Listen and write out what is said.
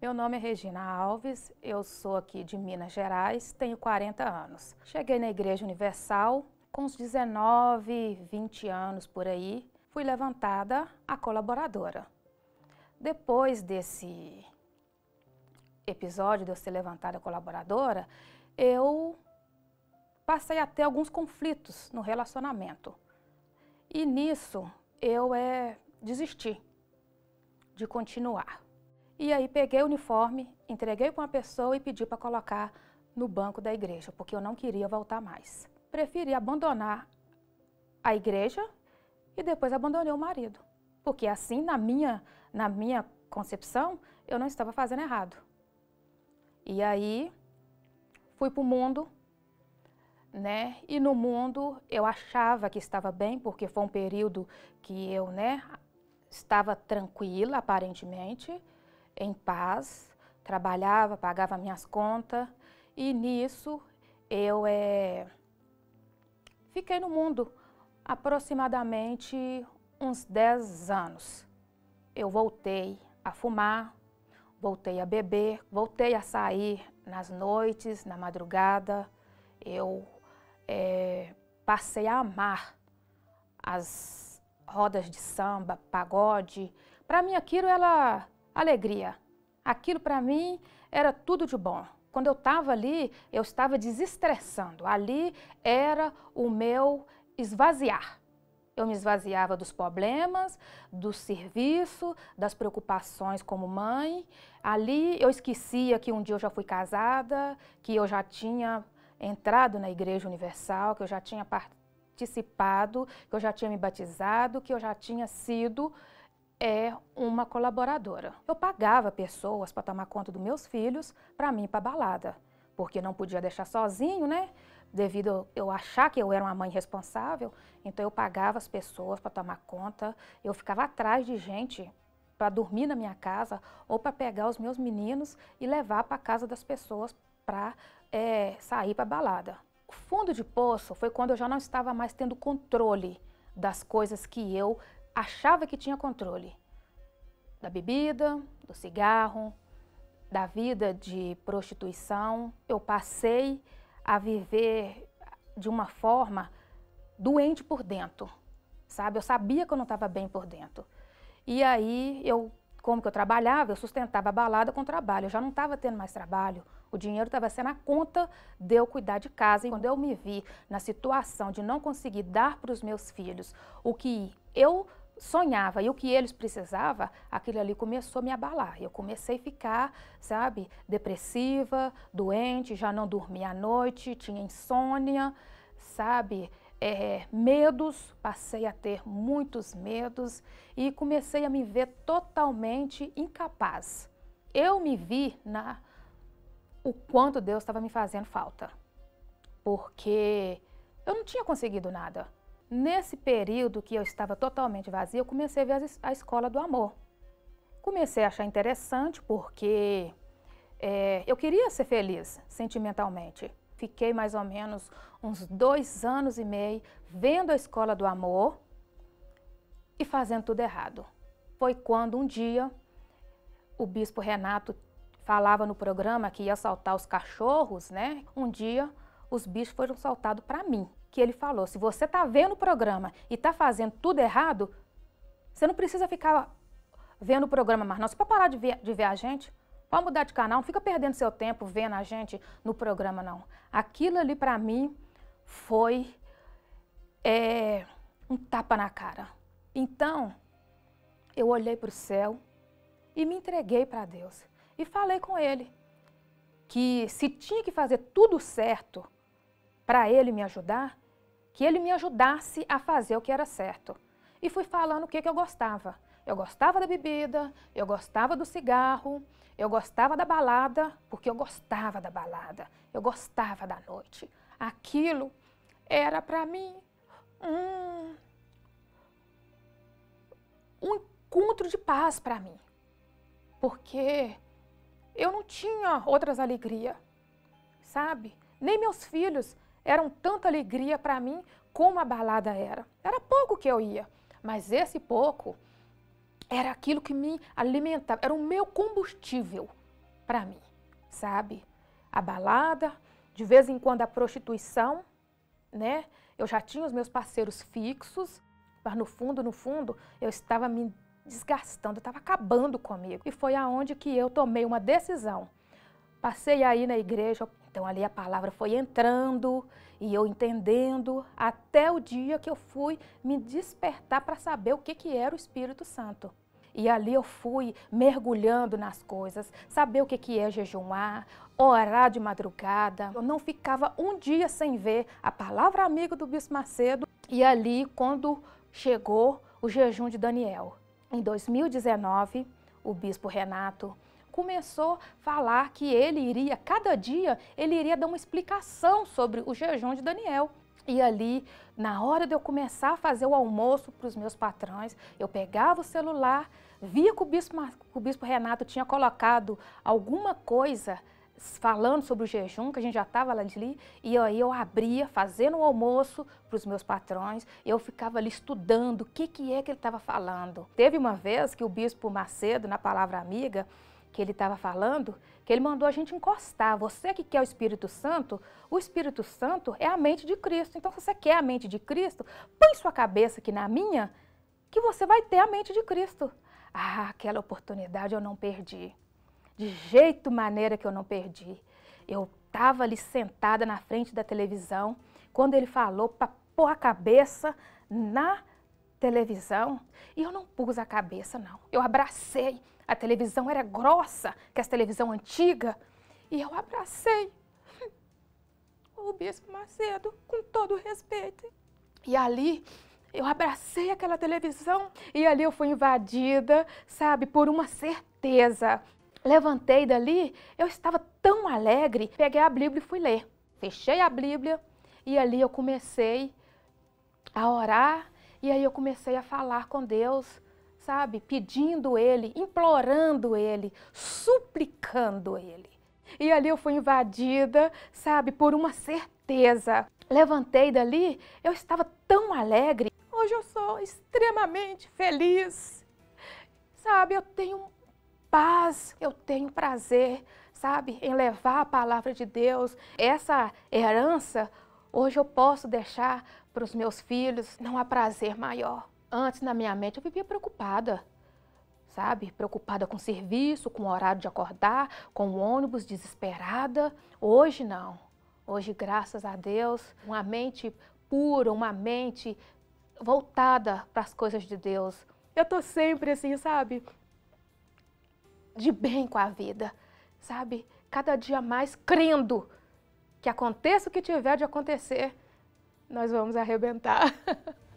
Meu nome é Regina Alves, eu sou aqui de Minas Gerais, tenho 40 anos. Cheguei na Igreja Universal com uns 19, 20 anos por aí, fui levantada a colaboradora. Depois desse episódio de eu ser levantada colaboradora, eu passei a ter alguns conflitos no relacionamento. E nisso eu é, desisti de continuar. E aí peguei o uniforme, entreguei para uma pessoa e pedi para colocar no banco da igreja, porque eu não queria voltar mais. Preferi abandonar a igreja e depois abandonei o marido, porque assim na minha na minha concepção eu não estava fazendo errado. E aí fui para o mundo, né? E no mundo eu achava que estava bem, porque foi um período que eu, né, estava tranquila aparentemente em paz, trabalhava, pagava minhas contas e nisso eu é, fiquei no mundo aproximadamente uns 10 anos. Eu voltei a fumar, voltei a beber, voltei a sair nas noites, na madrugada. Eu é, passei a amar as rodas de samba, pagode. Para mim aquilo era alegria. Aquilo para mim era tudo de bom. Quando eu estava ali, eu estava desestressando. Ali era o meu esvaziar. Eu me esvaziava dos problemas, do serviço, das preocupações como mãe. Ali eu esquecia que um dia eu já fui casada, que eu já tinha entrado na Igreja Universal, que eu já tinha participado, que eu já tinha me batizado, que eu já tinha sido é uma colaboradora. Eu pagava pessoas para tomar conta dos meus filhos para mim para balada, porque não podia deixar sozinho, né? Devido eu achar que eu era uma mãe responsável, então eu pagava as pessoas para tomar conta. Eu ficava atrás de gente para dormir na minha casa ou para pegar os meus meninos e levar para casa das pessoas para é, sair para balada. O fundo de poço foi quando eu já não estava mais tendo controle das coisas que eu achava que tinha controle da bebida, do cigarro, da vida de prostituição. Eu passei a viver de uma forma doente por dentro, sabe? Eu sabia que eu não estava bem por dentro. E aí, eu, como que eu trabalhava, eu sustentava a balada com trabalho. Eu já não estava tendo mais trabalho. O dinheiro estava sendo a conta de eu cuidar de casa. E quando eu me vi na situação de não conseguir dar para os meus filhos o que eu sonhava e o que eles precisavam, aquilo ali começou a me abalar. Eu comecei a ficar, sabe, depressiva, doente, já não dormia à noite, tinha insônia, sabe, é, medos, passei a ter muitos medos e comecei a me ver totalmente incapaz. Eu me vi na o quanto Deus estava me fazendo falta, porque eu não tinha conseguido nada. Nesse período que eu estava totalmente vazia, eu comecei a ver a escola do amor. Comecei a achar interessante porque é, eu queria ser feliz sentimentalmente. Fiquei mais ou menos uns dois anos e meio vendo a escola do amor e fazendo tudo errado. Foi quando um dia o bispo Renato falava no programa que ia saltar os cachorros, né? Um dia os bichos foram saltados para mim que ele falou: se você está vendo o programa e está fazendo tudo errado, você não precisa ficar vendo o programa mais, não. Você pode parar de ver, de ver a gente, pode mudar de canal, não fica perdendo seu tempo vendo a gente no programa, não. Aquilo ali para mim foi é, um tapa na cara. Então, eu olhei para o céu e me entreguei para Deus. E falei com Ele que se tinha que fazer tudo certo para ele me ajudar, que ele me ajudasse a fazer o que era certo. E fui falando o que, que eu gostava. Eu gostava da bebida, eu gostava do cigarro, eu gostava da balada, porque eu gostava da balada, eu gostava da noite. Aquilo era para mim um, um encontro de paz para mim, porque eu não tinha outras alegrias, sabe? Nem meus filhos eram tanta alegria para mim como a balada era. Era pouco que eu ia, mas esse pouco era aquilo que me alimentava, era o meu combustível para mim, sabe? A balada, de vez em quando a prostituição, né? Eu já tinha os meus parceiros fixos, mas no fundo, no fundo, eu estava me desgastando, estava acabando comigo. E foi aonde que eu tomei uma decisão. Passei aí na igreja, então ali a palavra foi entrando e eu entendendo até o dia que eu fui me despertar para saber o que, que era o Espírito Santo. E ali eu fui mergulhando nas coisas, saber o que, que é jejuar, orar de madrugada. Eu não ficava um dia sem ver a palavra amiga do Bispo Macedo. E ali, quando chegou o jejum de Daniel, em 2019, o Bispo Renato começou a falar que ele iria, cada dia, ele iria dar uma explicação sobre o jejum de Daniel. E ali, na hora de eu começar a fazer o almoço para os meus patrões, eu pegava o celular, via que o bispo, o bispo Renato tinha colocado alguma coisa falando sobre o jejum, que a gente já estava ali, e aí eu abria, fazendo o almoço para os meus patrões, eu ficava ali estudando o que, que é que ele estava falando. Teve uma vez que o bispo Macedo, na palavra amiga, que ele estava falando, que ele mandou a gente encostar. Você que quer o Espírito Santo, o Espírito Santo é a mente de Cristo. Então, se você quer a mente de Cristo, põe sua cabeça aqui na minha, que você vai ter a mente de Cristo. Ah, aquela oportunidade eu não perdi. De jeito maneira que eu não perdi. Eu estava ali sentada na frente da televisão, quando ele falou para pôr a cabeça na televisão, e eu não pus a cabeça, não. Eu abracei. A televisão era grossa, que é a televisão antiga, e eu abracei o Bispo Macedo, com todo respeito. E ali eu abracei aquela televisão e ali eu fui invadida, sabe, por uma certeza. Levantei dali, eu estava tão alegre, peguei a Bíblia e fui ler. Fechei a Bíblia e ali eu comecei a orar e aí eu comecei a falar com Deus, sabe, pedindo Ele, implorando Ele, suplicando Ele. E ali eu fui invadida, sabe, por uma certeza. Levantei dali, eu estava tão alegre Hoje eu sou extremamente feliz. Sabe, eu tenho paz, eu tenho prazer, sabe, em levar a palavra de Deus. Essa herança, hoje eu posso deixar para os meus filhos. Não há prazer maior. Antes, na minha mente, eu vivia preocupada sabe? Preocupada com o serviço, com o horário de acordar, com o ônibus, desesperada. Hoje não. Hoje, graças a Deus, uma mente pura, uma mente voltada para as coisas de Deus. Eu tô sempre assim, sabe? De bem com a vida, sabe? Cada dia mais crendo que aconteça o que tiver de acontecer, nós vamos arrebentar.